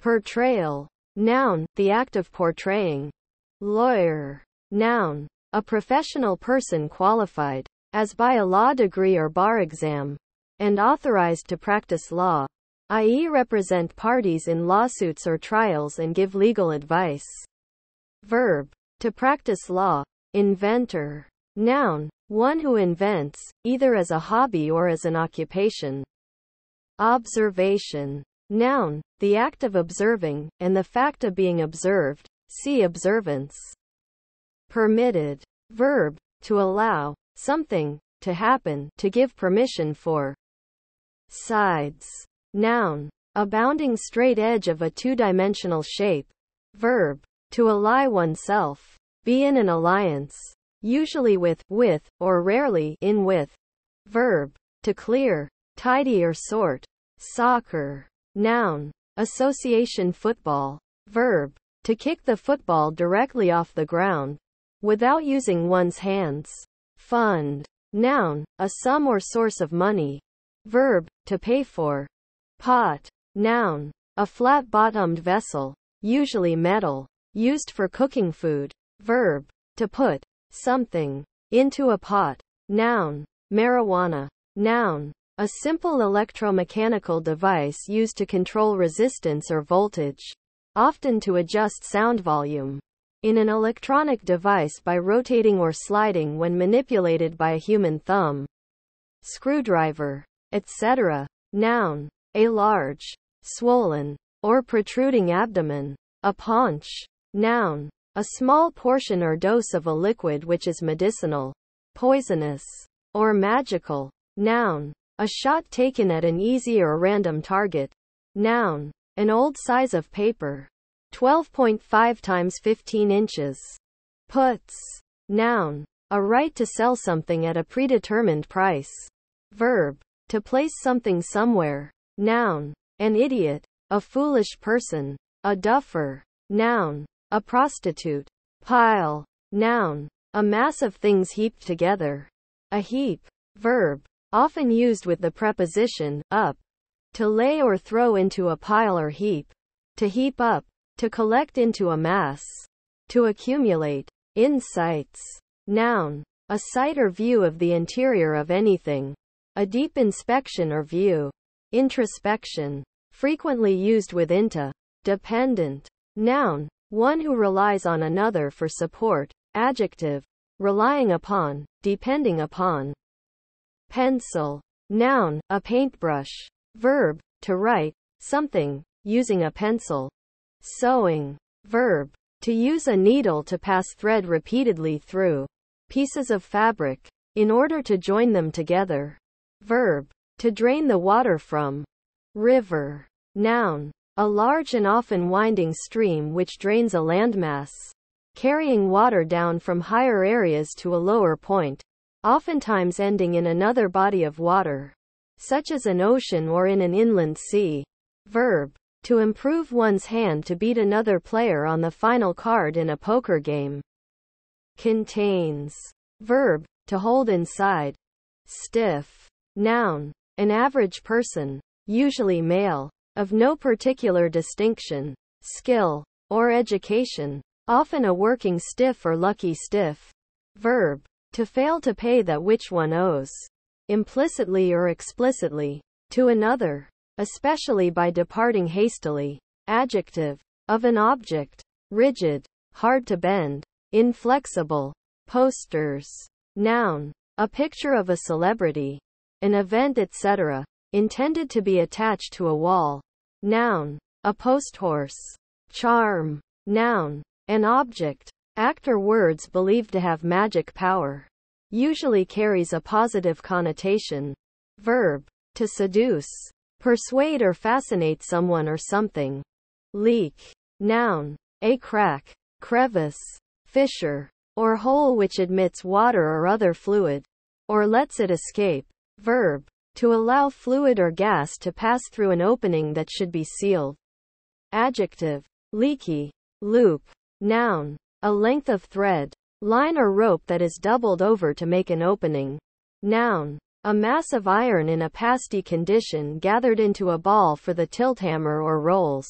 Portrayal. Noun, the act of portraying. Lawyer. Noun, a professional person qualified, as by a law degree or bar exam, and authorized to practice law, i.e., represent parties in lawsuits or trials and give legal advice. Verb. To practice law. Inventor. Noun. One who invents, either as a hobby or as an occupation. Observation. Noun. The act of observing, and the fact of being observed. See observance. Permitted. Verb. To allow. Something. To happen. To give permission for. Sides. Noun. A bounding straight edge of a two-dimensional shape. Verb. To ally oneself. Be in an alliance. Usually with, with, or rarely, in with. Verb. To clear. Tidy or sort. Soccer. Noun. Association football. Verb. To kick the football directly off the ground. Without using one's hands. Fund. Noun. A sum or source of money. Verb. To pay for. Pot. Noun. A flat-bottomed vessel. Usually metal. Used for cooking food. Verb. To put something into a pot. Noun. Marijuana. Noun. A simple electromechanical device used to control resistance or voltage. Often to adjust sound volume. In an electronic device by rotating or sliding when manipulated by a human thumb. Screwdriver. Etc. Noun. A large, swollen, or protruding abdomen. A paunch. Noun. A small portion or dose of a liquid which is medicinal, poisonous, or magical. Noun. A shot taken at an easy or random target. Noun. An old size of paper. 12.5 times 15 inches. Puts. Noun. A right to sell something at a predetermined price. Verb. To place something somewhere. Noun. An idiot. A foolish person. A duffer. Noun. A prostitute. Pile. Noun. A mass of things heaped together. A heap. Verb. Often used with the preposition, up. To lay or throw into a pile or heap. To heap up. To collect into a mass. To accumulate. Insights. Noun. A sight or view of the interior of anything. A deep inspection or view. Introspection. Frequently used with into. Dependent. Noun. One who relies on another for support. Adjective. Relying upon, depending upon. Pencil. Noun, a paintbrush. Verb, to write, something, using a pencil. Sewing. Verb, to use a needle to pass thread repeatedly through pieces of fabric, in order to join them together. Verb, to drain the water from. River. Noun, a large and often winding stream which drains a landmass, carrying water down from higher areas to a lower point, oftentimes ending in another body of water, such as an ocean or in an inland sea. Verb. To improve one's hand to beat another player on the final card in a poker game. Contains. Verb. To hold inside. Stiff. Noun. An average person, usually male, of no particular distinction, skill, or education, often a working stiff or lucky stiff. Verb. To fail to pay that which one owes, implicitly or explicitly, to another, especially by departing hastily. Adjective. Of an object. Rigid. Hard to bend. Inflexible. Posters. Noun. A picture of a celebrity. An event etc intended to be attached to a wall. Noun. A post horse. Charm. Noun. An object, act or words believed to have magic power. Usually carries a positive connotation. Verb. To seduce. Persuade or fascinate someone or something. Leak. Noun. A crack, crevice, fissure, or hole which admits water or other fluid, or lets it escape. Verb. To allow fluid or gas to pass through an opening that should be sealed. Adjective. Leaky. Loop. Noun. A length of thread, line or rope that is doubled over to make an opening. Noun. A mass of iron in a pasty condition gathered into a ball for the tilt hammer or rolls.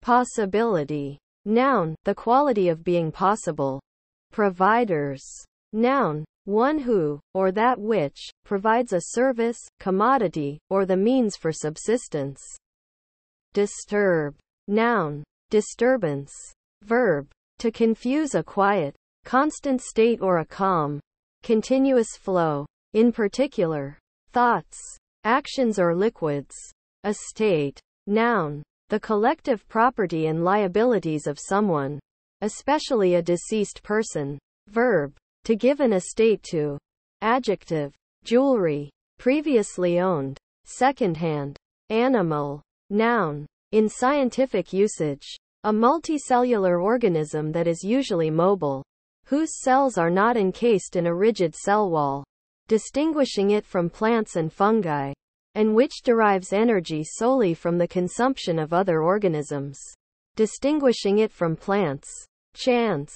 Possibility. Noun, the quality of being possible. Providers. Noun, one who, or that which, provides a service, commodity, or the means for subsistence. Disturb. Noun, disturbance. Verb, to confuse a quiet, constant state or a calm, continuous flow. In particular, thoughts, actions or liquids. A state. Noun, the collective property and liabilities of someone, especially a deceased person. Verb, to give an estate to. Adjective, jewelry, previously owned, secondhand, animal, noun. In scientific usage, a multicellular organism that is usually mobile, whose cells are not encased in a rigid cell wall, distinguishing it from plants and fungi and which derives energy solely from the consumption of other organisms, distinguishing it from plants. Chance.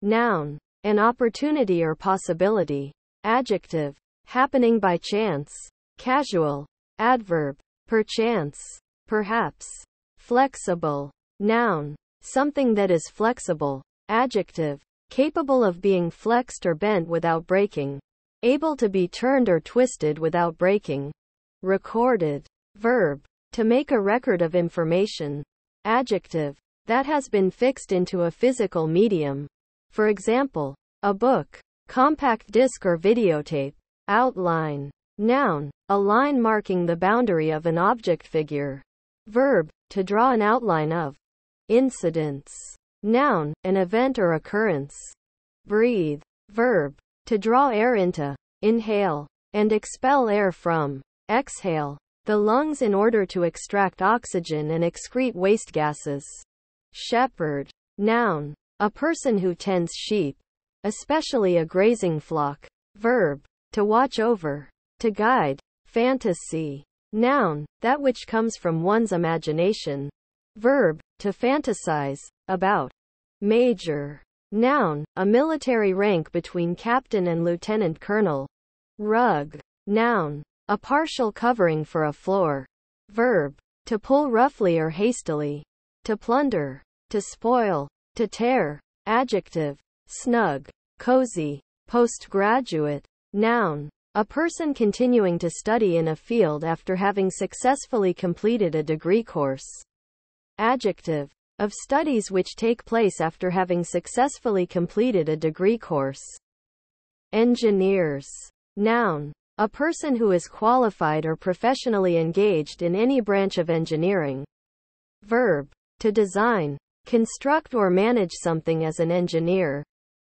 Noun. An opportunity or possibility. Adjective. Happening by chance. Casual. Adverb. Perchance. Perhaps. Flexible. Noun. Something that is flexible. Adjective. Capable of being flexed or bent without breaking. Able to be turned or twisted without breaking. Recorded. Verb. To make a record of information. Adjective. That has been fixed into a physical medium. For example, a book, compact disc or videotape. Outline. Noun. A line marking the boundary of an object figure. Verb. To draw an outline of. Incidents. Noun. An event or occurrence. Breathe. Verb. To draw air into. Inhale. And expel air from. Exhale the lungs in order to extract oxygen and excrete waste gases. Shepherd. Noun. A person who tends sheep, especially a grazing flock. Verb. To watch over. To guide. Fantasy. Noun. That which comes from one's imagination. Verb. To fantasize. About. Major. Noun. A military rank between captain and lieutenant colonel. Rug. Noun. A partial covering for a floor. Verb. To pull roughly or hastily. To plunder. To spoil. To tear. Adjective. Snug. Cozy. Postgraduate. Noun. A person continuing to study in a field after having successfully completed a degree course. Adjective. Of studies which take place after having successfully completed a degree course. Engineers. Noun. A person who is qualified or professionally engaged in any branch of engineering. Verb. To design, construct or manage something as an engineer.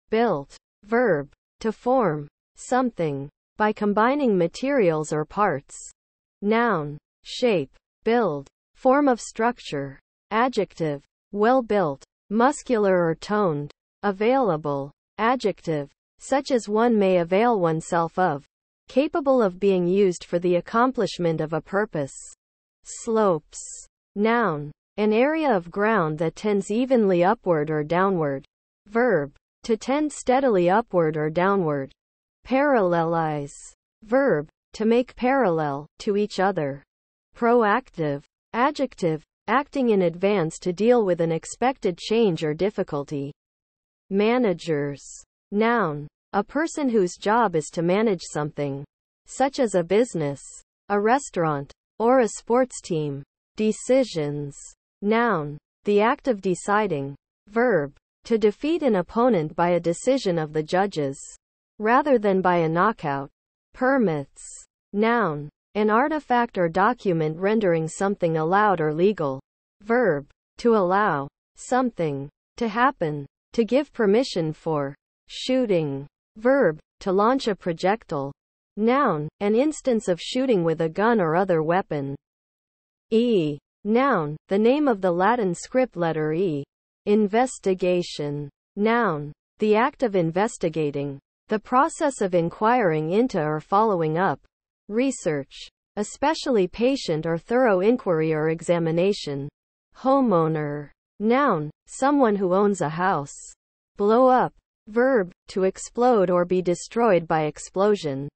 Built. Verb. To form something by combining materials or parts. Noun. Shape. Build. Form of structure. Adjective. Well built. Muscular or toned. Available. Adjective. Such as one may avail oneself of capable of being used for the accomplishment of a purpose. Slopes. Noun. An area of ground that tends evenly upward or downward. Verb. To tend steadily upward or downward. Parallelize. Verb. To make parallel, to each other. Proactive. Adjective. Acting in advance to deal with an expected change or difficulty. Managers. Noun. A person whose job is to manage something, such as a business, a restaurant, or a sports team. Decisions. Noun. The act of deciding. Verb. To defeat an opponent by a decision of the judges, rather than by a knockout. Permits. Noun. An artifact or document rendering something allowed or legal. Verb. To allow something to happen. To give permission for shooting. Verb, to launch a projectile. Noun, an instance of shooting with a gun or other weapon. E. Noun, the name of the Latin script letter E. Investigation. Noun, the act of investigating. The process of inquiring into or following up. Research. Especially patient or thorough inquiry or examination. Homeowner. Noun, someone who owns a house. Blow up. Verb, to explode or be destroyed by explosion.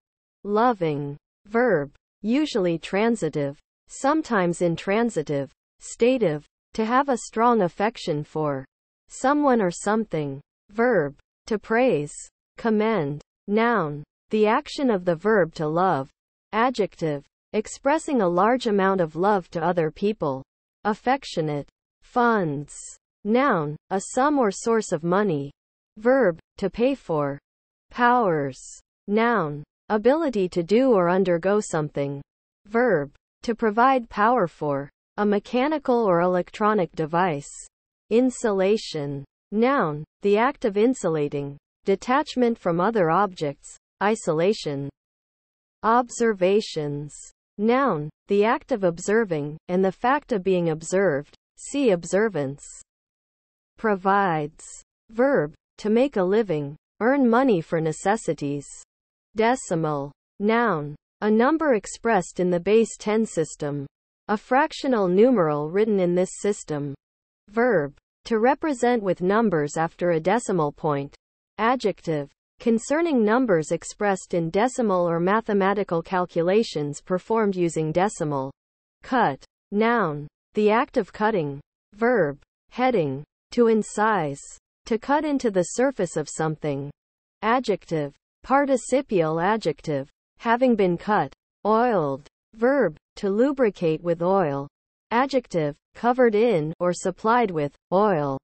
Loving. Verb, usually transitive, sometimes intransitive. Stative, To have a strong affection for. Someone or something. Verb. To praise. Commend. Noun. The action of the verb to love. Adjective. Expressing a large amount of love to other people. Affectionate. Funds. Noun. A sum or source of money. Verb. To pay for. Powers. Noun. Ability to do or undergo something. Verb. To provide power for. A mechanical or electronic device. Insulation. Noun. The act of insulating. Detachment from other objects. Isolation. Observations. Noun. The act of observing, and the fact of being observed. See observance. Provides. Verb. To make a living. Earn money for necessities. Decimal. Noun. A number expressed in the base 10 system. A fractional numeral written in this system. Verb. To represent with numbers after a decimal point. Adjective. Concerning numbers expressed in decimal or mathematical calculations performed using decimal. Cut. Noun. The act of cutting. Verb. Heading. To incise. To cut into the surface of something. Adjective. Participial adjective. Having been cut. Oiled. Verb. To lubricate with oil. Adjective. Covered in or supplied with oil.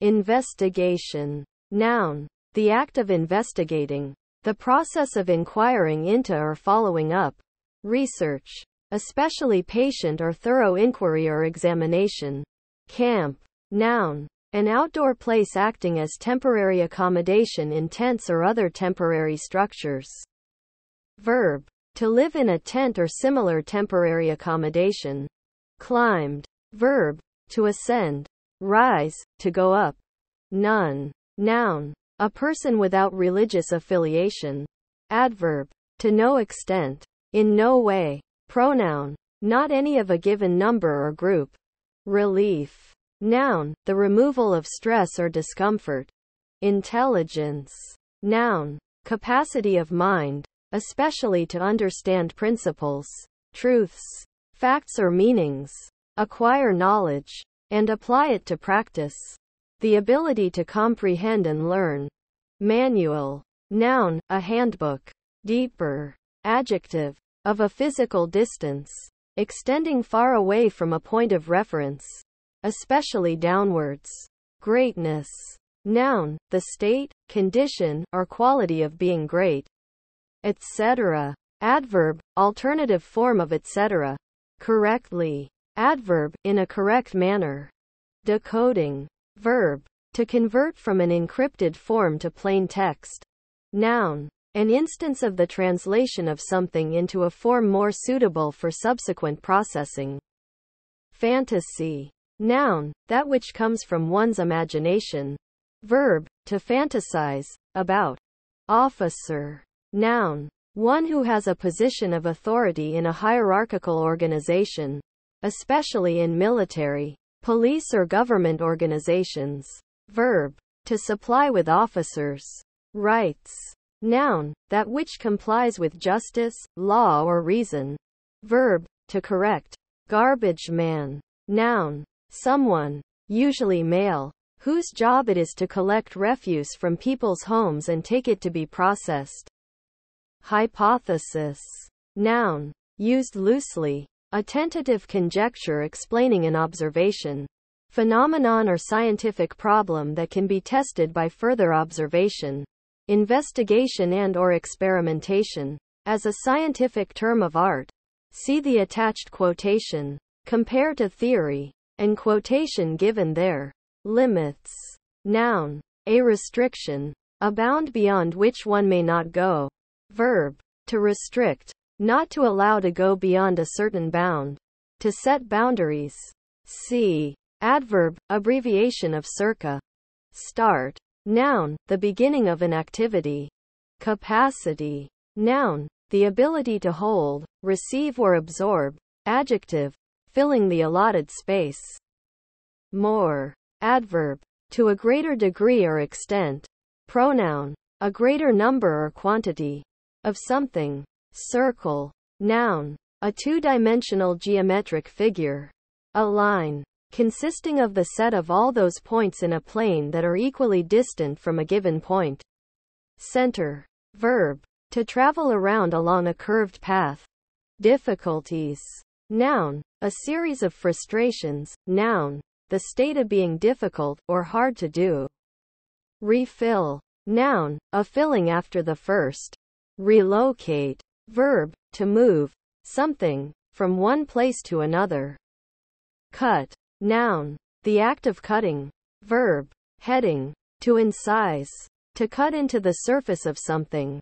Investigation. Noun. The act of investigating. The process of inquiring into or following up. Research. Especially patient or thorough inquiry or examination. Camp. Noun. An outdoor place acting as temporary accommodation in tents or other temporary structures. Verb. To live in a tent or similar temporary accommodation. Climbed. Verb. To ascend. Rise. To go up. None. Noun. A person without religious affiliation. Adverb. To no extent. In no way. Pronoun. Not any of a given number or group. Relief. Noun. The removal of stress or discomfort. Intelligence. Noun. Capacity of mind. Especially to understand principles, truths, facts or meanings. Acquire knowledge. And apply it to practice. The ability to comprehend and learn. Manual. Noun, a handbook. Deeper. Adjective. Of a physical distance. Extending far away from a point of reference. Especially downwards. Greatness. Noun, the state, condition, or quality of being great. Etc. Adverb, alternative form of etc. Correctly. Adverb, in a correct manner. Decoding. Verb. To convert from an encrypted form to plain text. Noun. An instance of the translation of something into a form more suitable for subsequent processing. Fantasy. Noun. That which comes from one's imagination. Verb. To fantasize. About. Officer. Noun. One who has a position of authority in a hierarchical organization. Especially in military, police or government organizations. Verb. To supply with officers. Rights. Noun. That which complies with justice, law or reason. Verb. To correct. Garbage man. Noun. Someone. Usually male. Whose job it is to collect refuse from people's homes and take it to be processed. Hypothesis. Noun. Used loosely. A tentative conjecture explaining an observation, phenomenon or scientific problem that can be tested by further observation, investigation and or experimentation. As a scientific term of art, see the attached quotation. Compare to theory, and quotation given there. Limits. Noun. A restriction. A bound beyond which one may not go. Verb. To restrict. Not to allow to go beyond a certain bound. To set boundaries. C. Adverb, abbreviation of circa. Start. Noun, the beginning of an activity. Capacity. Noun, the ability to hold, receive or absorb. Adjective, filling the allotted space. More. Adverb, to a greater degree or extent. Pronoun, a greater number or quantity. Of something. Circle. Noun. A two-dimensional geometric figure. A line. consisting of the set of all those points in a plane that are equally distant from a given point. Center. Verb. To travel around along a curved path. Difficulties. Noun. A series of frustrations. Noun. The state of being difficult, or hard to do. Refill. Noun. A filling after the first. Relocate. Verb. To move. Something. From one place to another. Cut. Noun. The act of cutting. Verb. Heading. To incise. To cut into the surface of something.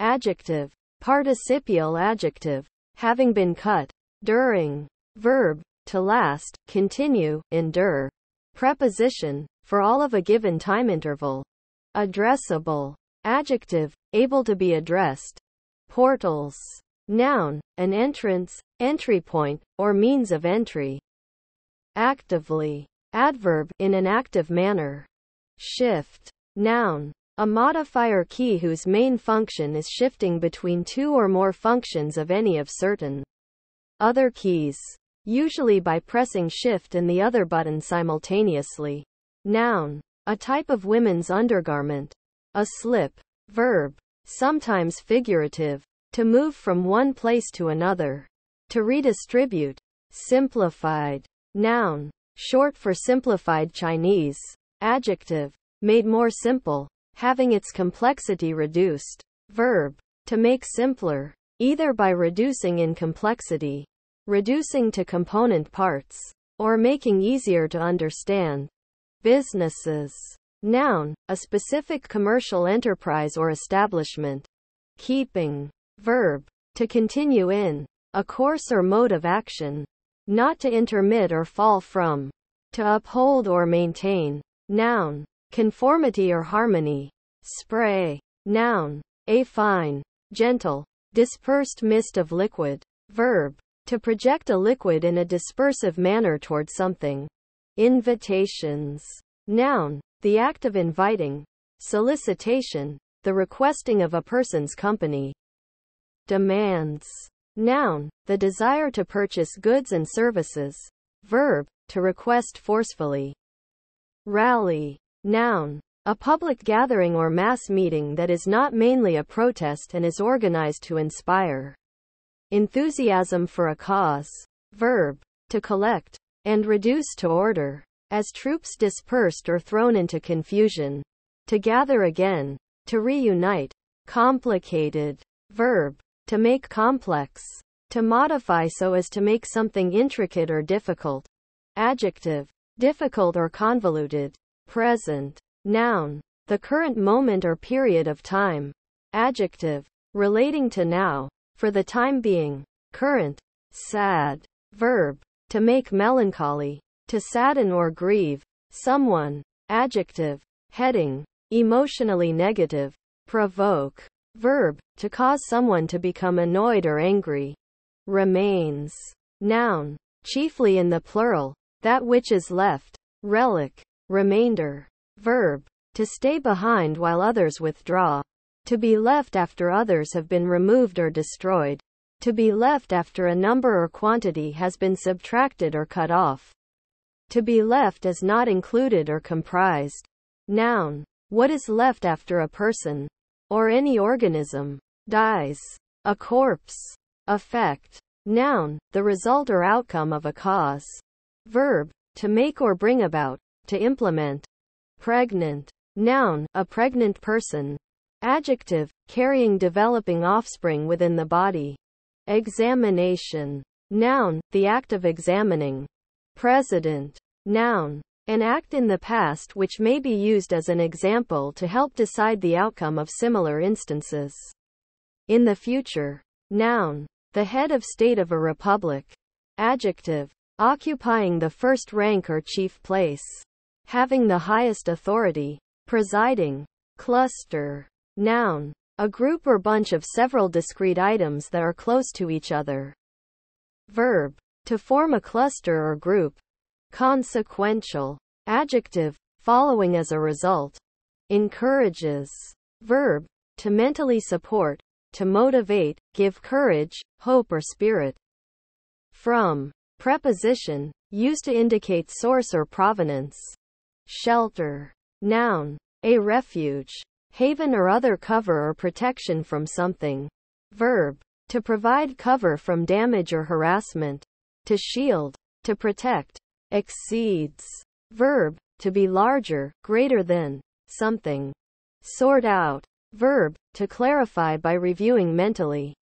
Adjective. Participial adjective. Having been cut. During. Verb. To last, continue, endure. Preposition. For all of a given time interval. Addressable. Adjective. Able to be addressed. Portals. Noun. An entrance, entry point, or means of entry actively, adverb, in an active manner. Shift, noun, a modifier key whose main function is shifting between two or more functions of any of certain other keys, usually by pressing shift and the other button simultaneously. Noun, a type of women's undergarment. A slip, verb, sometimes figurative, to move from one place to another. To redistribute, simplified, Noun. Short for simplified Chinese. Adjective. Made more simple. Having its complexity reduced. Verb. To make simpler. Either by reducing in complexity. Reducing to component parts. Or making easier to understand. Businesses. Noun. A specific commercial enterprise or establishment. Keeping. Verb. To continue in. A course or mode of action. Not to intermit or fall from. To uphold or maintain. Noun. Conformity or harmony. Spray. Noun. A fine, gentle, dispersed mist of liquid. Verb. To project a liquid in a dispersive manner toward something. Invitations. Noun. The act of inviting. Solicitation. The requesting of a person's company. Demands. Noun, the desire to purchase goods and services. Verb, to request forcefully. Rally. Noun, a public gathering or mass meeting that is not mainly a protest and is organized to inspire enthusiasm for a cause. Verb, to collect and reduce to order. As troops dispersed or thrown into confusion. To gather again. To reunite. Complicated. Verb, to make complex. To modify so as to make something intricate or difficult. Adjective. Difficult or convoluted. Present. Noun. The current moment or period of time. Adjective. Relating to now. For the time being. Current. Sad. Verb. To make melancholy. To sadden or grieve. Someone. Adjective. Heading. Emotionally negative. Provoke. Verb, to cause someone to become annoyed or angry. Remains. Noun. Chiefly in the plural. That which is left. Relic. Remainder. Verb. To stay behind while others withdraw. To be left after others have been removed or destroyed. To be left after a number or quantity has been subtracted or cut off. To be left as not included or comprised. Noun. What is left after a person or any organism dies. A corpse. Effect. Noun, the result or outcome of a cause. Verb, to make or bring about, to implement. Pregnant. Noun, a pregnant person. Adjective, carrying developing offspring within the body. Examination. Noun, the act of examining. President. Noun, an act in the past which may be used as an example to help decide the outcome of similar instances. In the future. Noun. The head of state of a republic. Adjective. Occupying the first rank or chief place. Having the highest authority. Presiding. Cluster. Noun. A group or bunch of several discrete items that are close to each other. Verb. To form a cluster or group. Consequential. Adjective. Following as a result. Encourages. Verb. To mentally support. To motivate, give courage, hope or spirit. From. Preposition, used to indicate source or provenance. Shelter. Noun. A refuge, haven or other cover or protection from something. Verb. To provide cover from damage or harassment. To shield. To protect. Exceeds. Verb. To be larger, greater than. Something. Sort out. Verb. To clarify by reviewing mentally.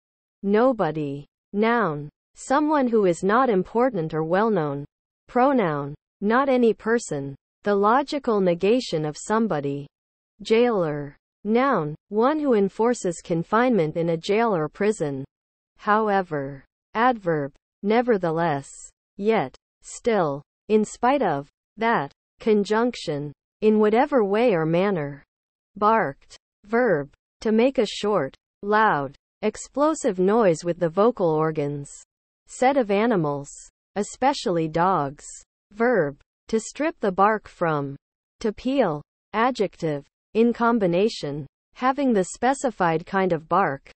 Nobody. Noun. Someone who is not important or well known. Pronoun. Not any person. The logical negation of somebody. Jailer. Noun. One who enforces confinement in a jail or prison. However. Adverb. Nevertheless. Yet. Still. In spite of. That. Conjunction. In whatever way or manner. Barked. Verb. To make a short, loud, explosive noise with the vocal organs. Set of animals. Especially dogs. Verb. To strip the bark from. To peel. Adjective. In combination. Having the specified kind of bark.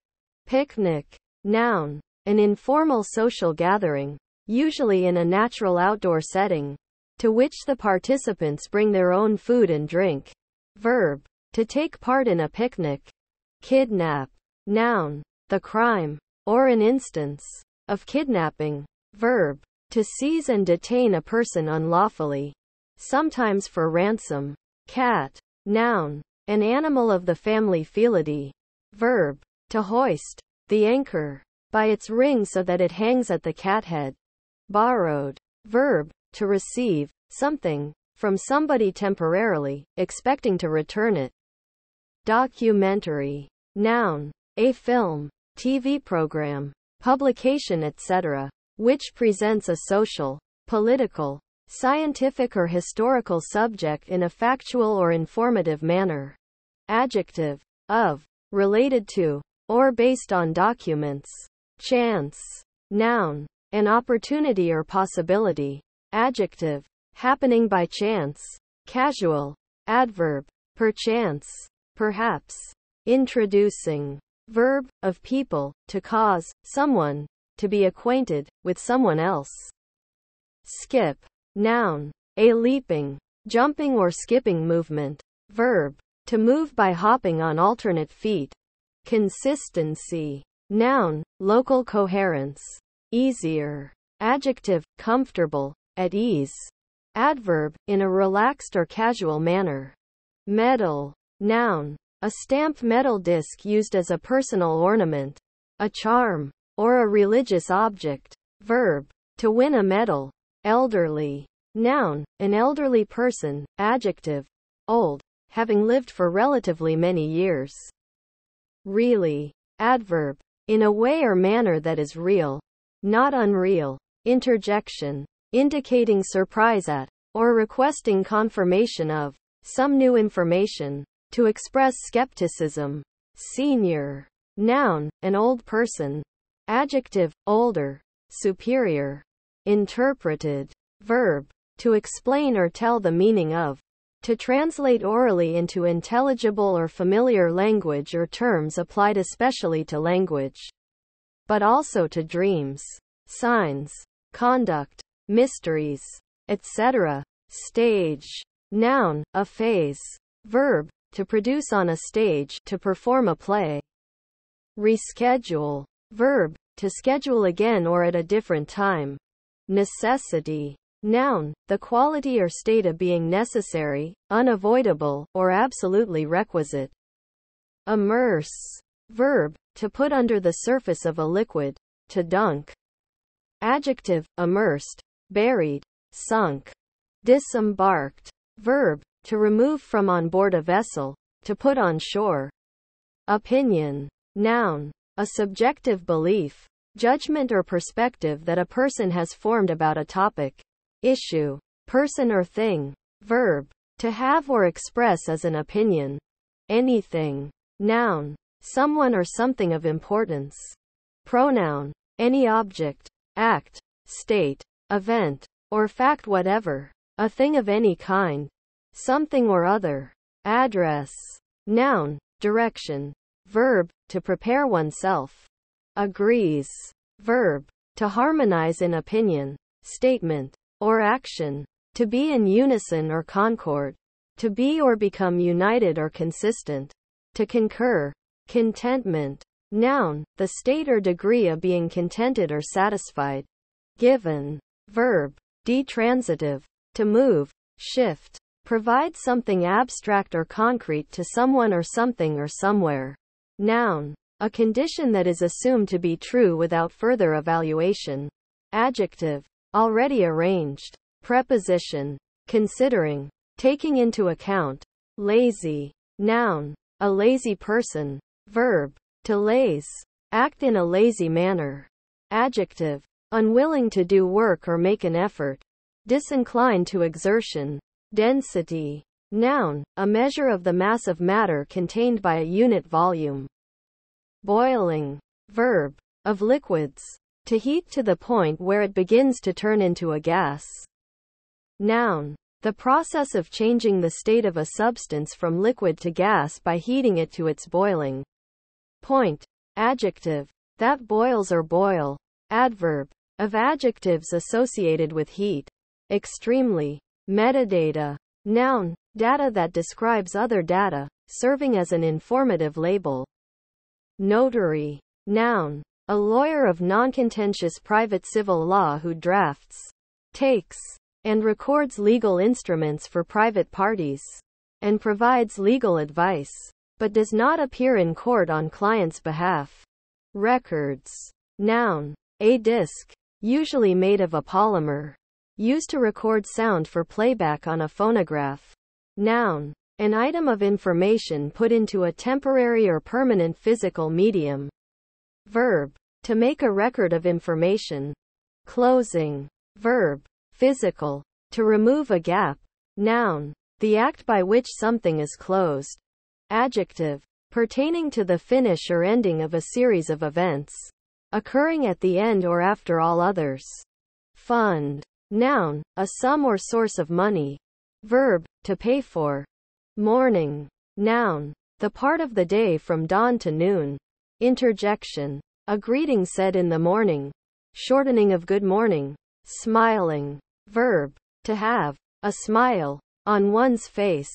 Picnic. Noun. An informal social gathering. Usually in a natural outdoor setting. To which the participants bring their own food and drink. Verb. To take part in a picnic. Kidnap. Noun. The crime. Or an instance. Of kidnapping. Verb. To seize and detain a person unlawfully. Sometimes for ransom. Cat. Noun. An animal of the family Felidae. Verb. To hoist. The anchor. By its ring so that it hangs at the cathead. Borrowed. Verb. To receive. Something. From somebody temporarily, expecting to return it. Documentary. Noun. A film. TV program. Publication etc. Which presents a social, political, scientific or historical subject in a factual or informative manner. Adjective. Of. Related to. Or based on documents. Chance. Noun. An opportunity or possibility. Adjective. Happening by chance. Casual. Adverb. Perchance perhaps, introducing, verb, of people, to cause, someone, to be acquainted, with someone else. Skip, noun, a leaping, jumping or skipping movement. Verb, to move by hopping on alternate feet. Consistency, noun, local coherence. Easier, adjective, comfortable, at ease. Adverb, in a relaxed or casual manner. Medal, Noun. A stamped metal disc used as a personal ornament, a charm, or a religious object. Verb. To win a medal. Elderly. Noun. An elderly person. Adjective. Old. Having lived for relatively many years. Really. Adverb. In a way or manner that is real. Not unreal. Interjection. Indicating surprise at, or requesting confirmation of, some new information. To express skepticism. Senior. Noun, an old person. Adjective, older. Superior. Interpreted. Verb. To explain or tell the meaning of. To translate orally into intelligible or familiar language or terms applied especially to language. But also to dreams, signs, conduct, mysteries, etc. Stage. Noun, a phase. Verb, to produce on a stage, to perform a play. Reschedule. Verb, to schedule again or at a different time. Necessity. Noun, the quality or state of being necessary, unavoidable, or absolutely requisite. Immerse. Verb, to put under the surface of a liquid, to dunk. Adjective, immersed, buried, sunk. Disembarked. Verb, to remove from on board a vessel, to put on shore. Opinion. Noun. A subjective belief, judgment or perspective that a person has formed about a topic, issue, person or thing. Verb. To have or express as an opinion. Anything. Noun. Someone or something of importance. Pronoun. Any object, act, state, event, or fact whatever. A thing of any kind something or other. Address. Noun, direction. Verb, to prepare oneself. Agrees. Verb, to harmonize in opinion. statement, or action. To be in unison or concord. To be or become united or consistent. To concur. Contentment. Noun, the state or degree of being contented or satisfied. Given. Verb. Ditransitive. To move. Shift. Provide something abstract or concrete to someone or something or somewhere. Noun. A condition that is assumed to be true without further evaluation. Adjective. Already arranged. Preposition. Considering. Taking into account. Lazy. Noun. A lazy person. Verb. To laze. Act in a lazy manner. Adjective. Unwilling to do work or make an effort. Disinclined to exertion. Density. Noun. A measure of the mass of matter contained by a unit volume. Boiling. Verb. Of liquids. To heat to the point where it begins to turn into a gas. Noun. The process of changing the state of a substance from liquid to gas by heating it to its boiling point. Adjective. That boils or boil. Adverb. Of adjectives associated with heat. Extremely. Metadata. Noun. Data that describes other data, serving as an informative label. Notary. Noun. A lawyer of non-contentious private civil law who drafts, takes, and records legal instruments for private parties, and provides legal advice, but does not appear in court on client's behalf. Records. Noun. A disc, usually made of a polymer, used to record sound for playback on a phonograph. Noun. An item of information put into a temporary or permanent physical medium. Verb. To make a record of information. Closing. Verb. Physical. To remove a gap. Noun. The act by which something is closed. Adjective. Pertaining to the finish or ending of a series of events. Occurring at the end or after all others. Fund. Noun. A sum or source of money. Verb. To pay for. Morning. Noun. The part of the day from dawn to noon. Interjection. A greeting said in the morning. Shortening of good morning. Smiling. Verb. To have. A smile. On one's face.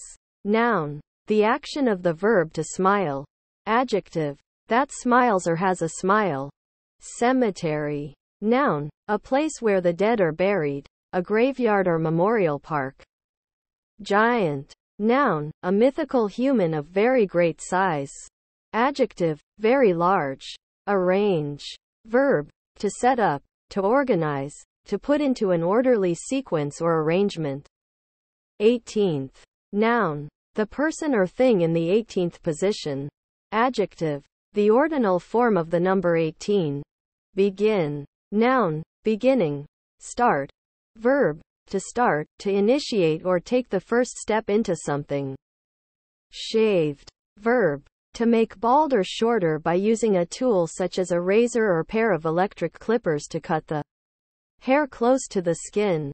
Noun. The action of the verb to smile. Adjective. That smiles or has a smile. Cemetery. Noun. A place where the dead are buried. A graveyard or memorial park. Giant. Noun, a mythical human of very great size. Adjective, very large. Arrange. Verb, to set up, to organize, to put into an orderly sequence or arrangement. 18th. Noun, the person or thing in the 18th position. Adjective, the ordinal form of the number 18. Begin. Noun, beginning. Start. Verb, to start, to initiate or take the first step into something. Shaved. Verb. To make bald or shorter by using a tool such as a razor or pair of electric clippers to cut the hair close to the skin.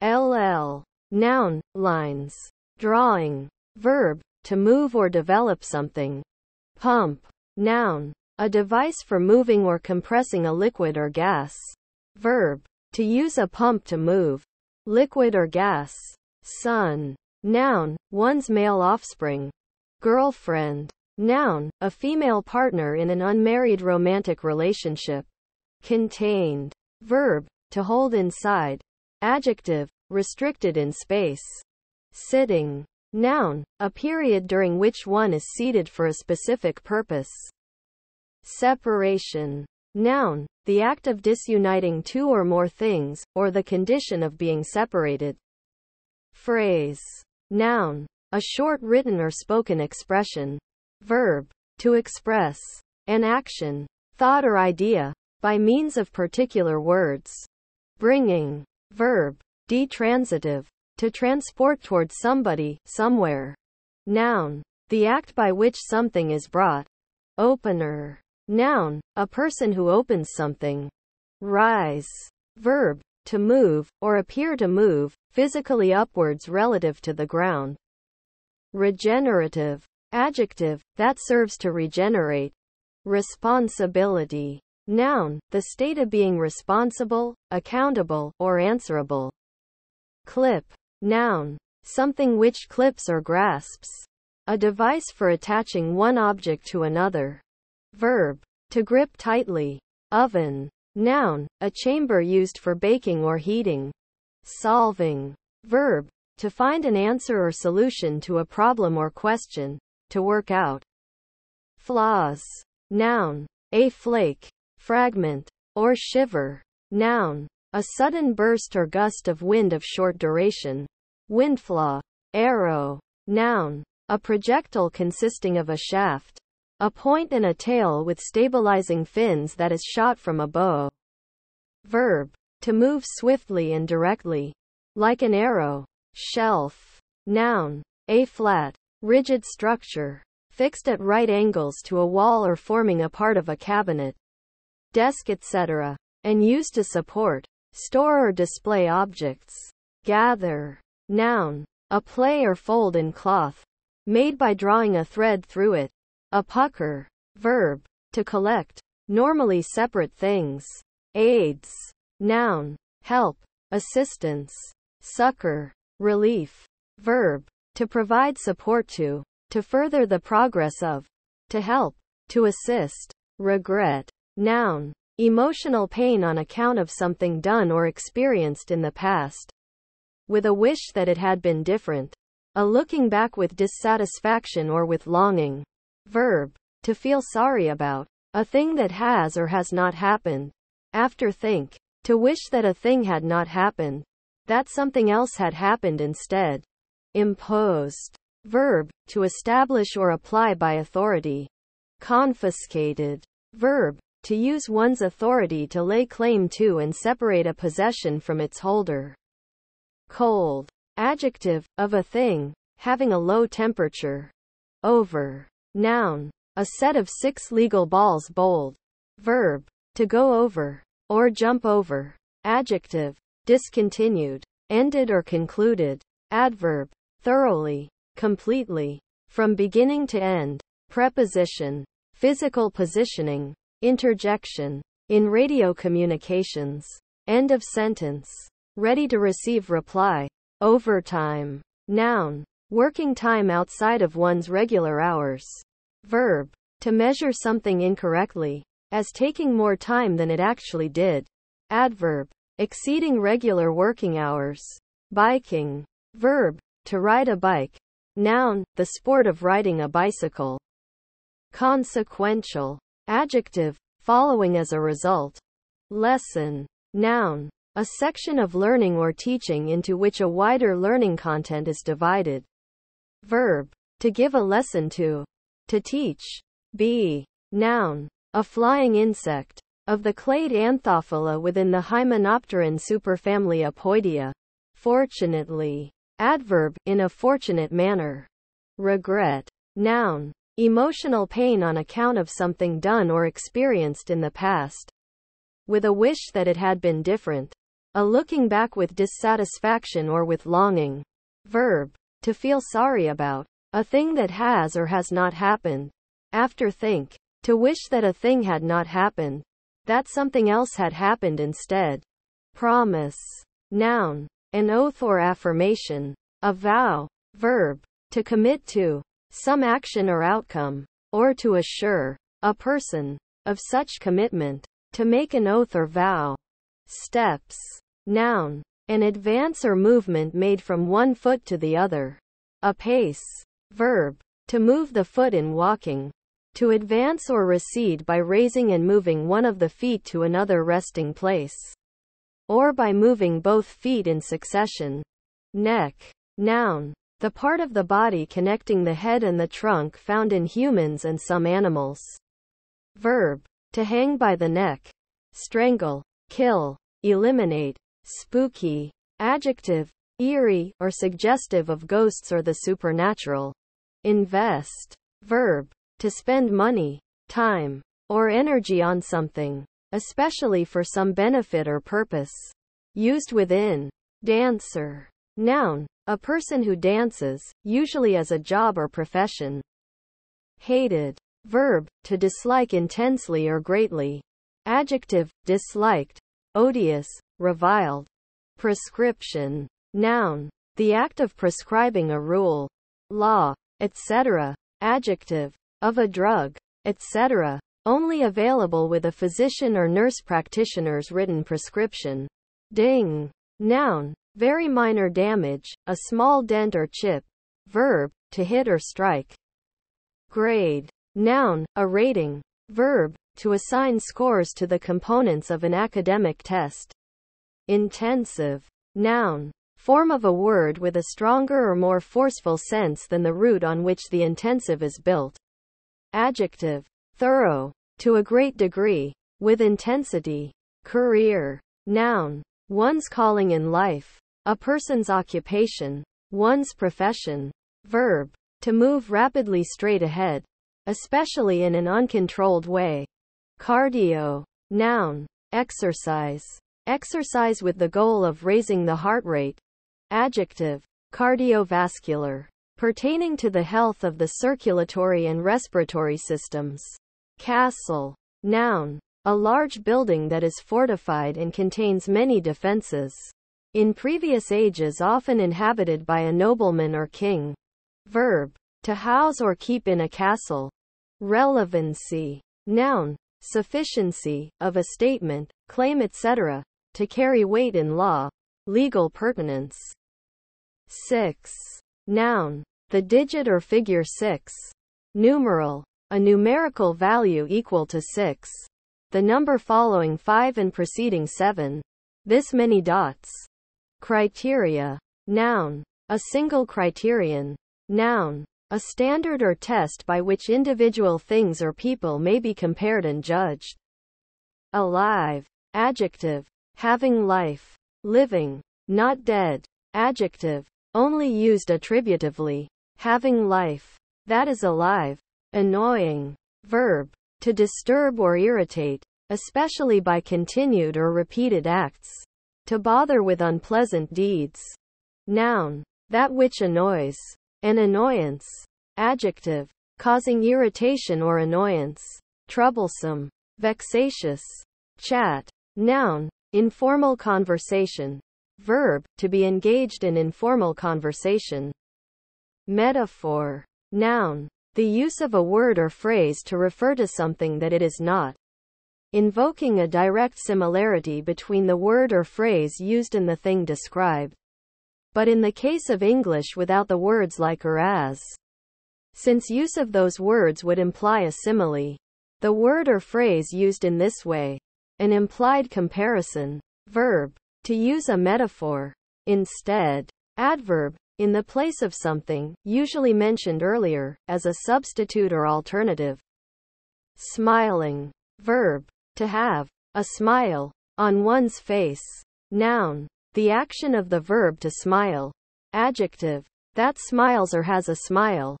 LL. Noun, lines. Drawing. Verb. To move or develop something. Pump. Noun. A device for moving or compressing a liquid or gas. Verb. To use a pump to move liquid or gas. Son. Noun, one's male offspring. Girlfriend. Noun, a female partner in an unmarried romantic relationship. Contained. Verb, to hold inside. Adjective, restricted in space. Sitting. Noun, a period during which one is seated for a specific purpose. Separation. Noun, the act of disuniting two or more things, or the condition of being separated. Phrase. Noun. A short written or spoken expression. Verb. To express. An action, thought or idea, by means of particular words. Bringing. Verb. Ditransitive. To transport towards somebody, somewhere. Noun. The act by which something is brought. Opener. Noun, a person who opens something. Rise. Verb, to move, or appear to move, physically upwards relative to the ground. Regenerative. Adjective, that serves to regenerate. Responsibility. Noun, the state of being responsible, accountable, or answerable. Clip. Noun, something which clips or grasps. A device for attaching one object to another. Verb. To grip tightly. Oven. Noun, a chamber used for baking or heating. Solving. Verb. To find an answer or solution to a problem or question. To work out. Flaws. Noun. A flake fragment, or shiver. Noun. A sudden burst or gust of wind of short duration. Windflaw. Arrow. Noun. A projectile consisting of a shaft, a point and a tail with stabilizing fins that is shot from a bow. Verb. To move swiftly and directly. Like an arrow. Shelf. Noun. A flat, rigid structure, fixed at right angles to a wall or forming a part of a cabinet desk etc., and used to support, store or display objects. Gather. Noun. A play or fold in cloth. Made by drawing a thread through it. A pucker. Verb. To collect. Normally separate things. Aids. Noun. Help. Assistance. Succor. Relief. Verb. To provide support to. To further the progress of. To help. To assist. Regret. Noun. Emotional pain on account of something done or experienced in the past. With a wish that it had been different. A looking back with dissatisfaction or with longing. Verb. To feel sorry about. A thing that has or has not happened. After think. To wish that a thing had not happened. That something else had happened instead. Imposed. Verb. To establish or apply by authority. Confiscated. Verb to use one's authority to lay claim to and separate a possession from its holder. Cold. Adjective, of a thing, having a low temperature. Over. Noun. A set of six legal balls bowled. Verb. To go over. Or jump over. Adjective. Discontinued. Ended or concluded. Adverb. Thoroughly. Completely. From beginning to end. Preposition. Physical positioning. Interjection. In radio communications. End of sentence. Ready to receive reply. Overtime. Noun. Working time outside of one's regular hours. Verb. To measure something incorrectly. As taking more time than it actually did. Adverb. Exceeding regular working hours. Biking. Verb. To ride a bike. Noun. The sport of riding a bicycle. Consequential. Adjective, following as a result. Lesson. Noun. A section of learning or teaching into which a wider learning content is divided. Verb. To give a lesson to. To teach. Bee. Noun. A flying insect. Of the clade Anthophila within the Hymenopteran superfamily Apoidea. Fortunately. Adverb. In a fortunate manner. Regret. Noun. Emotional pain on account of something done or experienced in the past. With a wish that it had been different. A looking back with dissatisfaction or with longing. Verb. To feel sorry about. A thing that has or has not happened. After think. To wish that a thing had not happened. That something else had happened instead. Promise. Noun. An oath or affirmation. A vow. Verb. To commit to some action or outcome, or to assure a person of such commitment, to make an oath or vow. Steps. Noun. An advance or movement made from one foot to the other. A pace. Verb. To move the foot in walking. To advance or recede by raising and moving one of the feet to another resting place. Or by moving both feet in succession. Neck. Noun. The part of the body connecting the head and the trunk found in humans and some animals. Verb. To hang by the neck. Strangle. Kill. Eliminate. Spooky. Adjective. Eerie, or suggestive of ghosts or the supernatural. Invest. Verb. To spend money, time, or energy on something, especially for some benefit or purpose. Used within. Dancer. Noun. A person who dances, usually as a job or profession. Hated. Verb, to dislike intensely or greatly. Adjective, disliked, odious, reviled. Prescription. Noun. The act of prescribing a rule, law, etc. Adjective. Of a drug, etc. Only available with a physician or nurse practitioner's written prescription. Ding. Noun. Very minor damage, a small dent or chip. Verb. To hit or strike. Grade. Noun. A rating. Verb. To assign scores to the components of an academic test. Intensive. Noun. Form of a word with a stronger or more forceful sense than the root on which the intensive is built. Adjective. Thorough. To a great degree. With intensity. Career. Noun. One's calling in life. A person's occupation. One's profession. Verb. To move rapidly straight ahead. Especially in an uncontrolled way. Cardio. Noun. Exercise. Exercise with the goal of raising the heart rate. Adjective. Cardiovascular. Pertaining to the health of the circulatory and respiratory systems. Castle. Noun. A large building that is fortified and contains many defenses. In previous ages often inhabited by a nobleman or king. Verb. To house or keep in a castle. Relevancy. Noun. Sufficiency, of a statement, claim etc to carry weight in law, legal pertinence. 6. Noun. The digit or figure 6. Numeral. A numerical value equal to 6. The number following 5 and preceding 7. This many dots. Criteria. Noun. A single criterion. Noun. A standard or test by which individual things or people may be compared and judged. Alive. Adjective having life, living, not dead, adjective, only used attributively, having life, that is alive, annoying, verb, to disturb or irritate, especially by continued or repeated acts, to bother with unpleasant deeds, noun, that which annoys, an annoyance, adjective, causing irritation or annoyance, troublesome, vexatious, chat, noun, Informal conversation. Verb, to be engaged in informal conversation. Metaphor. Noun. The use of a word or phrase to refer to something that it is not. Invoking a direct similarity between the word or phrase used and the thing described. But in the case of English without the words like or as. Since use of those words would imply a simile. The word or phrase used in this way an implied comparison, verb, to use a metaphor. Instead, adverb, in the place of something, usually mentioned earlier, as a substitute or alternative. Smiling, verb, to have, a smile, on one's face. Noun, the action of the verb to smile. Adjective, that smiles or has a smile.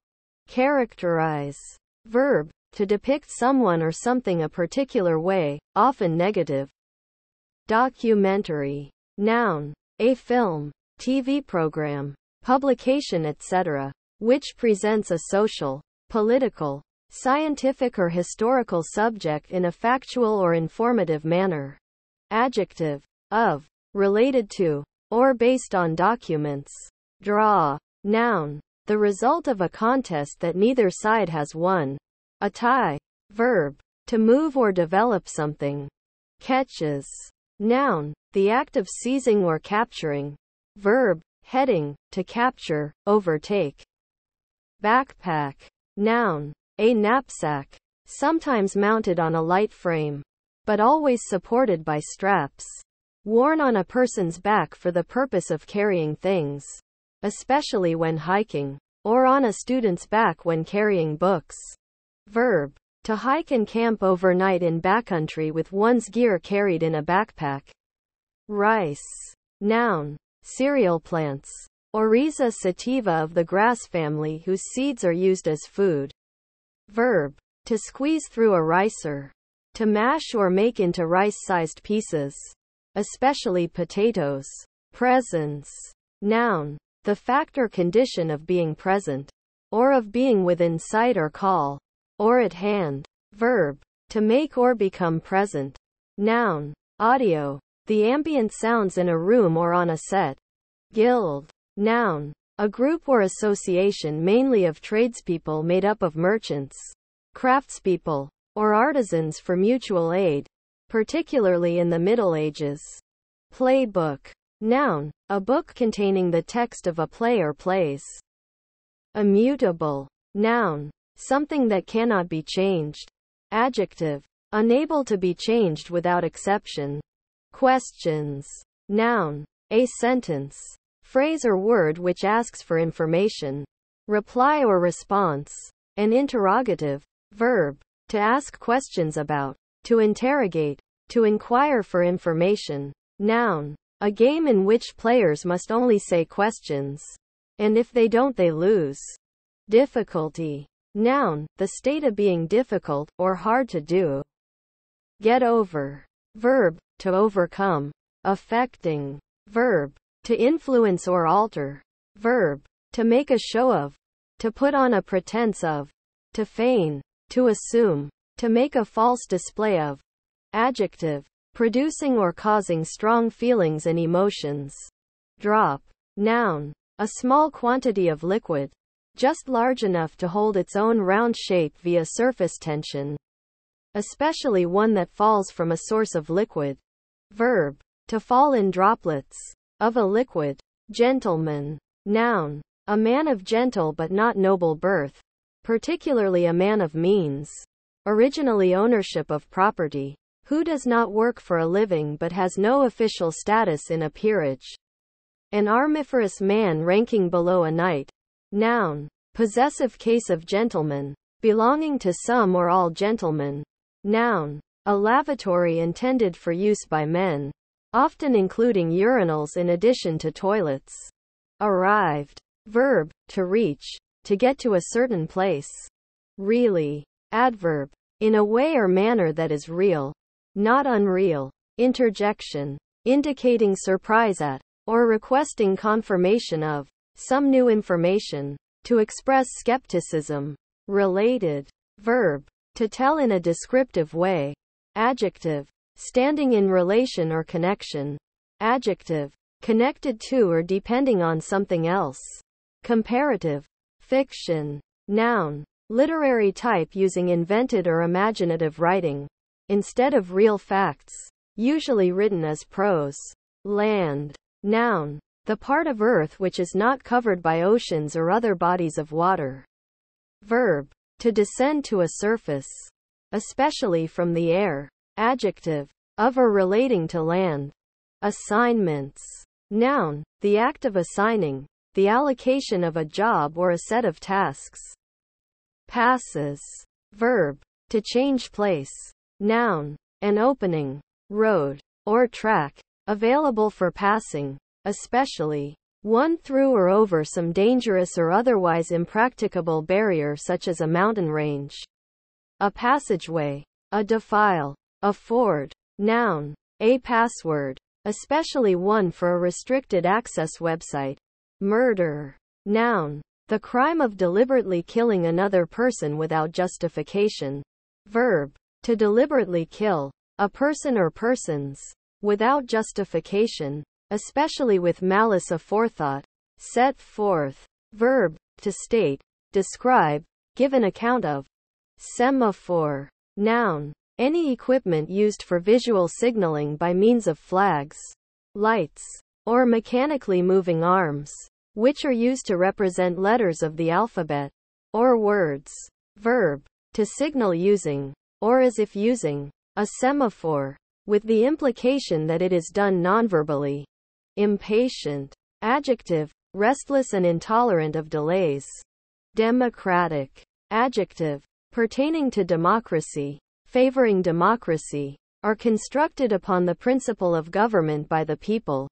Characterize, verb, to depict someone or something a particular way, often negative. Documentary. Noun. A film, TV program, publication etc., which presents a social, political, scientific or historical subject in a factual or informative manner. Adjective. Of, related to, or based on documents. Draw. Noun. The result of a contest that neither side has won. A tie. Verb. To move or develop something. Catches. Noun. The act of seizing or capturing. Verb. Heading. To capture, overtake. Backpack. Noun. A knapsack. Sometimes mounted on a light frame. But always supported by straps. Worn on a person's back for the purpose of carrying things. Especially when hiking. Or on a student's back when carrying books. Verb. To hike and camp overnight in backcountry with one's gear carried in a backpack. Rice. Noun. Cereal plants. Oryza sativa of the grass family whose seeds are used as food. Verb. To squeeze through a ricer. To mash or make into rice-sized pieces. Especially potatoes. Presence. Noun. The fact or condition of being present. Or of being within sight or call or at hand. Verb. To make or become present. Noun. Audio. The ambient sounds in a room or on a set. Guild. Noun. A group or association mainly of tradespeople made up of merchants, craftspeople, or artisans for mutual aid, particularly in the Middle Ages. Playbook. Noun. A book containing the text of a play or plays. Immutable. Noun. Something that cannot be changed. Adjective. Unable to be changed without exception. Questions. Noun. A sentence. Phrase or word which asks for information. Reply or response. An interrogative. Verb. To ask questions about. To interrogate. To inquire for information. Noun. A game in which players must only say questions. And if they don't they lose. Difficulty. Noun. The state of being difficult, or hard to do. Get over. Verb. To overcome. Affecting. Verb. To influence or alter. Verb. To make a show of. To put on a pretense of. To feign. To assume. To make a false display of. Adjective. Producing or causing strong feelings and emotions. Drop. Noun. A small quantity of liquid. Just large enough to hold its own round shape via surface tension. Especially one that falls from a source of liquid. Verb. To fall in droplets. Of a liquid. Gentleman. Noun. A man of gentle but not noble birth. Particularly a man of means. Originally ownership of property. Who does not work for a living but has no official status in a peerage. An armigerous man ranking below a knight. Noun. Possessive case of gentleman. Belonging to some or all gentlemen. Noun. A lavatory intended for use by men often including urinals in addition to toilets. Arrived. Verb, to reach, to get to a certain place. Really. Adverb, in a way or manner that is real, not unreal. Interjection, indicating surprise at, or requesting confirmation of, some new information. To express skepticism. Related. Verb, to tell in a descriptive way. Adjective, standing in relation or connection. Adjective, connected to or depending on something else. Comparative, fiction. Noun, literary type using invented or imaginative writing. Instead of real facts, usually written as prose. Land. Noun, the part of earth which is not covered by oceans or other bodies of water. Verb, to descend to a surface, especially from the air. Adjective. Of or relating to land. Assignments. Noun. The act of assigning. The allocation of a job or a set of tasks. Passes. Verb. To change place. Noun. An opening. Road. Or track. Available for passing. Especially. One through or over some dangerous or otherwise impracticable barrier such as a mountain range. A passageway. A defile. a ford. Noun. A password. Especially one for a restricted access website. Murder. Noun. The crime of deliberately killing another person without justification. Verb. To deliberately kill. A person or persons. Without justification. Especially with malice aforethought. Set forth. Verb. To state. Describe. Give an account of. Semaphore. Noun. Any equipment used for visual signaling by means of flags, lights, or mechanically moving arms, which are used to represent letters of the alphabet, or words. Verb, to signal using, or as if using, a semaphore, with the implication that it is done nonverbally. Impatient. Adjective, restless and intolerant of delays. Democratic. Adjective, pertaining to democracy favoring democracy, are constructed upon the principle of government by the people.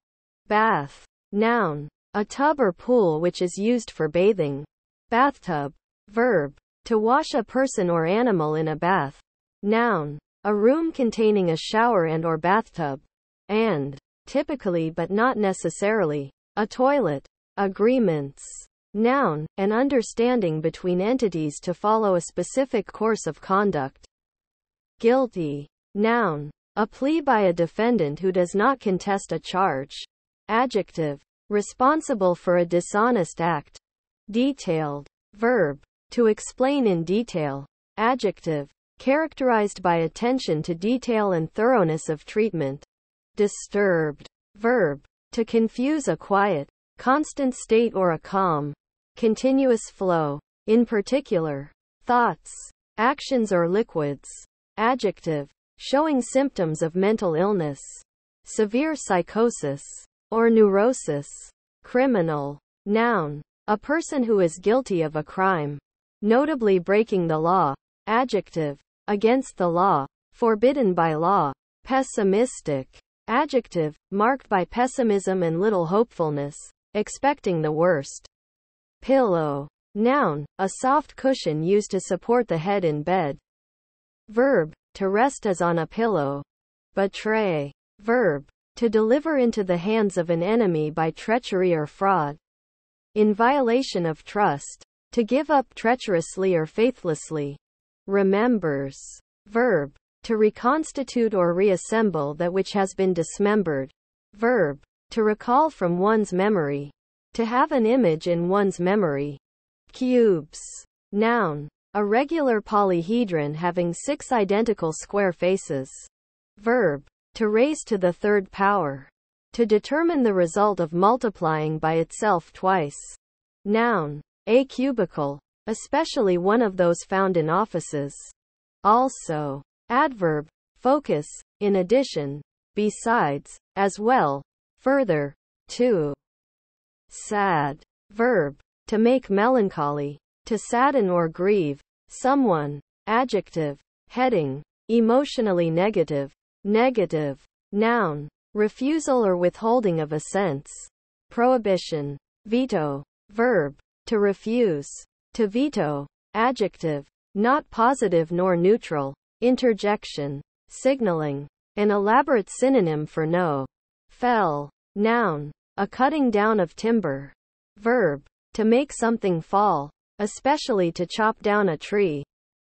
Bath. Noun. A tub or pool which is used for bathing. Bathtub. Verb. To wash a person or animal in a bath. Noun. A room containing a shower and or bathtub. And, typically but not necessarily, a toilet. Agreements. Noun. An understanding between entities to follow a specific course of conduct. Guilty. Noun. A plea by a defendant who does not contest a charge. Adjective. Responsible for a dishonest act. Detailed. Verb. To explain in detail. Adjective. Characterized by attention to detail and thoroughness of treatment. Disturbed. Verb. To confuse a quiet, constant state or a calm, continuous flow. In particular, thoughts, actions or liquids. Adjective showing symptoms of mental illness, severe psychosis, or neurosis. Criminal. Noun. A person who is guilty of a crime, notably breaking the law. Adjective. Against the law. Forbidden by law. Pessimistic. Adjective. Marked by pessimism and little hopefulness, expecting the worst. Pillow. Noun. A soft cushion used to support the head in bed. Verb. To rest as on a pillow. Betray. Verb. To deliver into the hands of an enemy by treachery or fraud. In violation of trust. To give up treacherously or faithlessly. Remembers. Verb. To reconstitute or reassemble that which has been dismembered. Verb. To recall from one's memory. To have an image in one's memory. Cubes. Noun. A regular polyhedron having six identical square faces. Verb. To raise to the third power. To determine the result of multiplying by itself twice. Noun. A cubicle. Especially one of those found in offices. Also. Adverb. Focus. In addition. Besides. As well. Further. To. Sad. Verb. To make melancholy to sadden or grieve. Someone. Adjective. Heading. Emotionally negative. Negative. Noun. Refusal or withholding of assents. Prohibition. Veto. Verb. To refuse. To veto. Adjective. Not positive nor neutral. Interjection. Signaling. An elaborate synonym for no. Fell. Noun. A cutting down of timber. Verb. To make something fall especially to chop down a tree.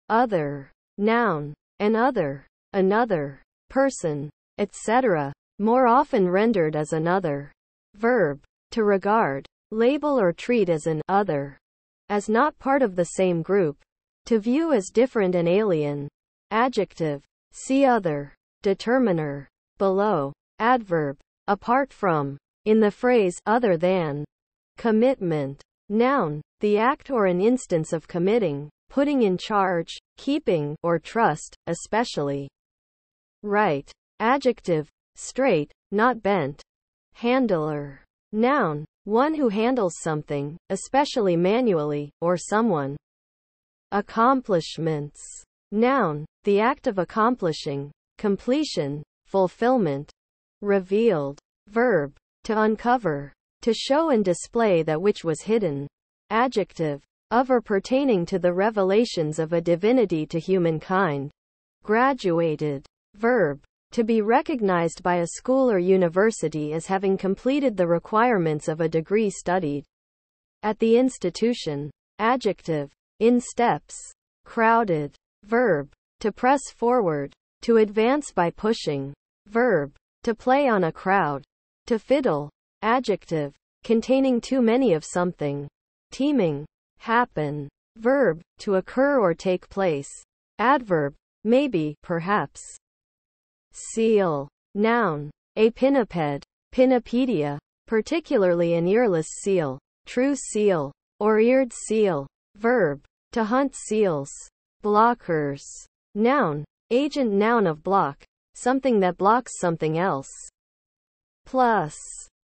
Other, noun, an other, another, person, etc., more often rendered as another. Verb, to regard, label or treat as an other, as not part of the same group, to view as different and alien. Adjective, see other, determiner, below, adverb, apart from, in the phrase other than, commitment, Noun, the act or an instance of committing, putting in charge, keeping, or trust, especially. Right. Adjective, straight, not bent. Handler. Noun, one who handles something, especially manually, or someone. Accomplishments. Noun, the act of accomplishing, completion, fulfillment. Revealed. Verb, to uncover, to show and display that which was hidden. Adjective. Of or pertaining to the revelations of a divinity to humankind. Graduated. Verb. To be recognized by a school or university as having completed the requirements of a degree studied. At the institution. Adjective. In steps. Crowded. Verb. To press forward. To advance by pushing. Verb. To play on a crowd. To fiddle. Adjective. Containing too many of something. Teeming. Happen. Verb. To occur or take place. Adverb. Maybe, perhaps. Seal. Noun. A pinniped. Pinnipedia. Particularly an earless seal. True seal. Or eared seal. Verb. To hunt seals. Blockers. Noun. Agent noun of block. Something that blocks something else. Plus.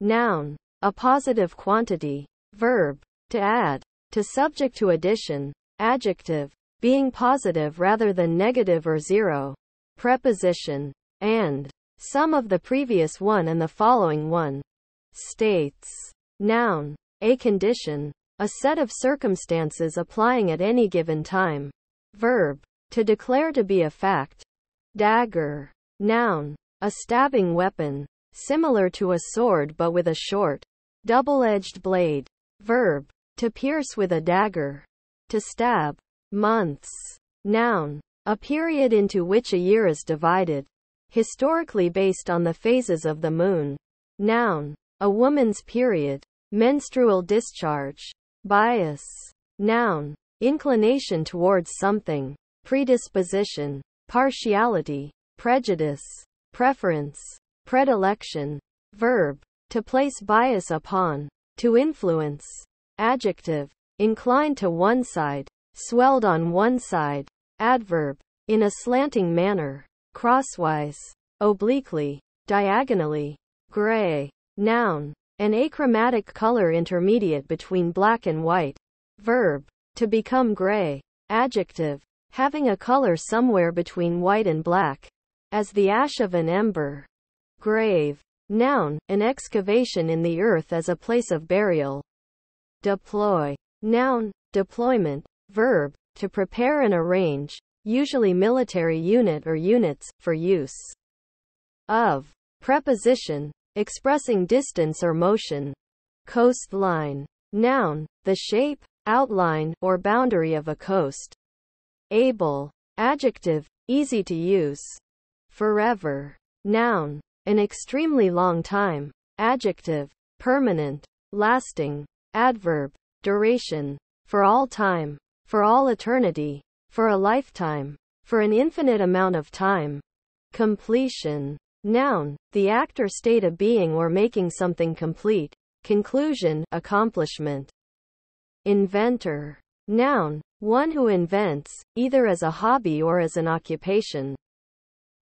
Noun. A positive quantity. Verb. To add. To subject to addition. Adjective. Being positive rather than negative or zero. Preposition. And. Some of the previous one and the following one. States. Noun. A condition. A set of circumstances applying at any given time. Verb. To declare to be a fact. Dagger. Noun. A stabbing weapon similar to a sword but with a short, double-edged blade. Verb, to pierce with a dagger. To stab. Months. Noun, a period into which a year is divided. historically based on the phases of the moon. Noun. A woman's period. Menstrual discharge. Bias. Noun. Inclination towards something. Predisposition. Partiality. Prejudice. Preference. Predilection. Verb. To place bias upon. To influence. Adjective. Inclined to one side. Swelled on one side. Adverb. In a slanting manner. Crosswise. Obliquely. Diagonally. Gray. Noun. An achromatic color intermediate between black and white. Verb. To become gray. Adjective. Having a color somewhere between white and black. As the ash of an ember. Grave. Noun. An excavation in the earth as a place of burial. Deploy. Noun. Deployment. Verb. To prepare and arrange. Usually military unit or units, for use. Of. Preposition expressing distance or motion. Coastline. Noun, the shape, outline, or boundary of a coast. Able. Adjective, easy to use. Forever. Noun, an extremely long time. Adjective, permanent, lasting. Adverb, duration. For all time. For all eternity. For a lifetime. For an infinite amount of time. Completion. Noun, the act or state of being or making something complete. Conclusion, accomplishment. Inventor. Noun, one who invents, either as a hobby or as an occupation.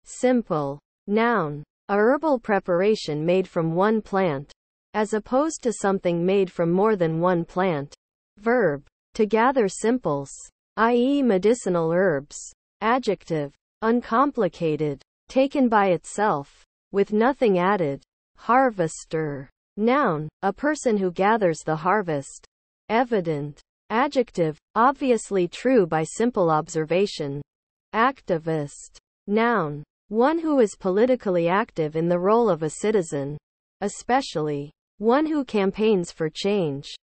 Simple. Noun, a herbal preparation made from one plant, as opposed to something made from more than one plant. Verb, to gather simples, i.e., medicinal herbs. Adjective, uncomplicated taken by itself, with nothing added. Harvester. Noun, a person who gathers the harvest. Evident. Adjective, obviously true by simple observation. Activist. Noun, one who is politically active in the role of a citizen. Especially, one who campaigns for change.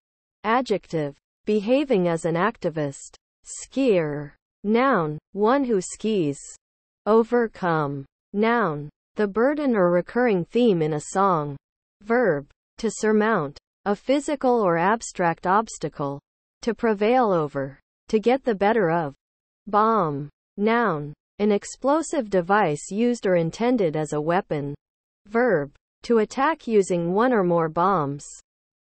Adjective, behaving as an activist. Skier. Noun, one who skis. Overcome. Noun. The burden or recurring theme in a song. Verb. To surmount. A physical or abstract obstacle. To prevail over. To get the better of. Bomb. Noun. An explosive device used or intended as a weapon. Verb. To attack using one or more bombs.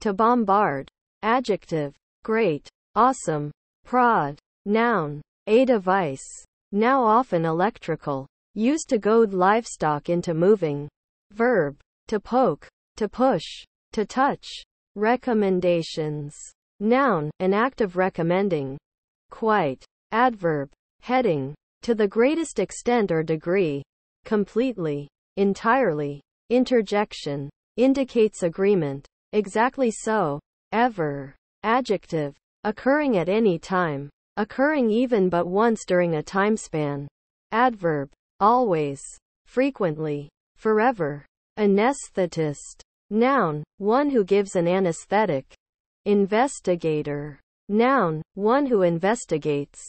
To bombard. Adjective. Great. Awesome. Prod. Noun. A device. Now often electrical used to goad livestock into moving. Verb, to poke, to push, to touch. Recommendations. Noun, an act of recommending. Quite. Adverb, heading, to the greatest extent or degree. Completely. Entirely. Interjection. Indicates agreement. Exactly so. Ever. Adjective. Occurring at any time. Occurring even but once during a time span. Adverb always, frequently, forever. Anesthetist. Noun, one who gives an anesthetic. Investigator. Noun, one who investigates.